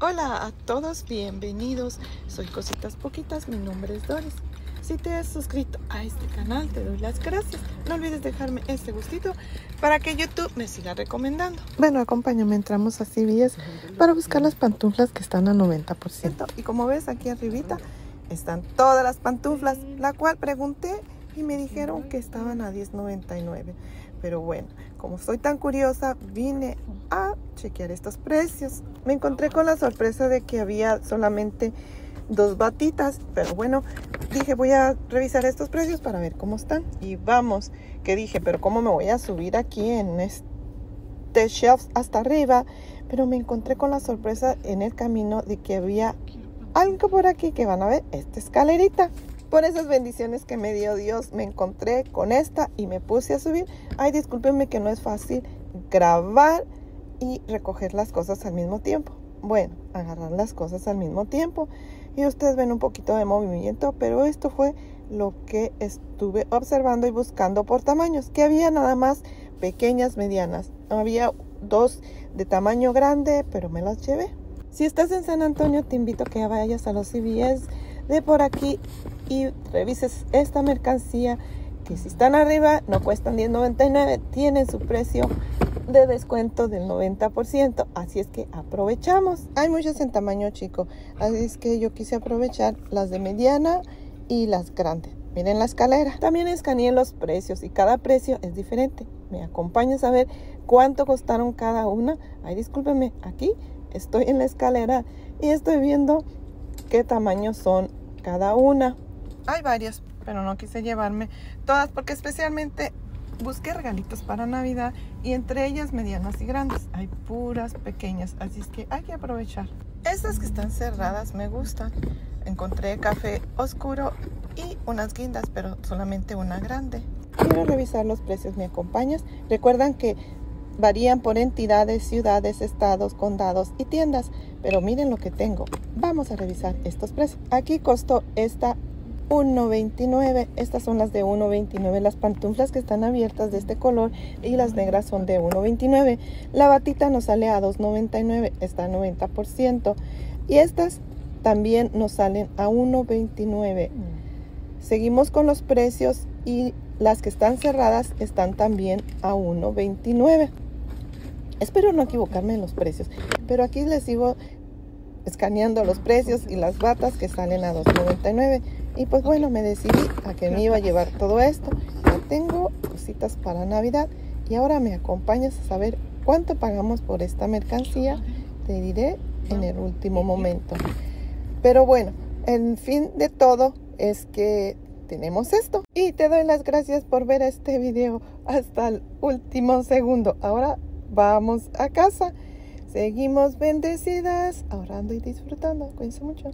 Hola a todos, bienvenidos. Soy Cositas Poquitas, mi nombre es Doris. Si te has suscrito a este canal, te doy las gracias. No olvides dejarme este gustito para que YouTube me siga recomendando. Bueno, acompáñame, entramos a CVS para buscar las pantuflas que están a 90%. Y como ves aquí arribita están todas las pantuflas, la cual pregunté y me dijeron que estaban a 10.99. Pero bueno, como estoy tan curiosa, vine a chequear estos precios. Me encontré con la sorpresa de que había solamente dos batitas, pero bueno, dije voy a revisar estos precios para ver cómo están. Y vamos, que dije, pero ¿cómo me voy a subir aquí en este shelf hasta arriba? Pero me encontré con la sorpresa en el camino de que había algo por aquí que van a ver, esta escalerita. Por esas bendiciones que me dio Dios, me encontré con esta y me puse a subir. Ay, discúlpenme que no es fácil grabar y recoger las cosas al mismo tiempo. Bueno, agarrar las cosas al mismo tiempo. Y ustedes ven un poquito de movimiento, pero esto fue lo que estuve observando y buscando por tamaños. Que había nada más pequeñas, medianas. Había dos de tamaño grande, pero me las llevé. Si estás en San Antonio, te invito a que vayas a los CVS de por aquí y revises esta mercancía que si están arriba no cuestan $10.99, tienen su precio de descuento del 90%, así es que aprovechamos. Hay muchas en tamaño chico, así es que yo quise aprovechar las de mediana y las grandes. Miren la escalera. También escaneé los precios y cada precio es diferente. Me acompañas a ver cuánto costaron cada una. Ay, discúlpeme, aquí estoy en la escalera y estoy viendo qué tamaño son cada una. Hay varias, pero no quise llevarme todas porque especialmente busqué regalitos para Navidad y entre ellas medianas y grandes. Hay puras pequeñas, así es que hay que aprovechar. Estas que están cerradas me gustan. Encontré café oscuro y unas guindas, pero solamente una grande. Quiero revisar los precios, ¿me acompañas? Recuerdan que varían por entidades, ciudades, estados, condados y tiendas. Pero miren lo que tengo. Vamos a revisar estos precios. Aquí costó esta 1.29. Estas son las de 1.29. Las pantuflas que están abiertas de este color y las negras son de 1.29. La batita nos sale a 2.99. Está a 90%. Y estas también nos salen a 1.29. Seguimos con los precios y las que están cerradas están también a 1.29. Espero no equivocarme en los precios, pero aquí les sigo escaneando los precios y las batas que salen a 2.99. Y pues bueno, me decidí a que me iba a llevar todo esto. Ya tengo cositas para Navidad y ahora me acompañas a saber cuánto pagamos por esta mercancía. Te diré en el último momento. Pero bueno, en fin de todo es que tenemos esto. Y te doy las gracias por ver este video hasta el último segundo. Ahora vamos a casa. Seguimos bendecidas, orando y disfrutando. Cuídense mucho.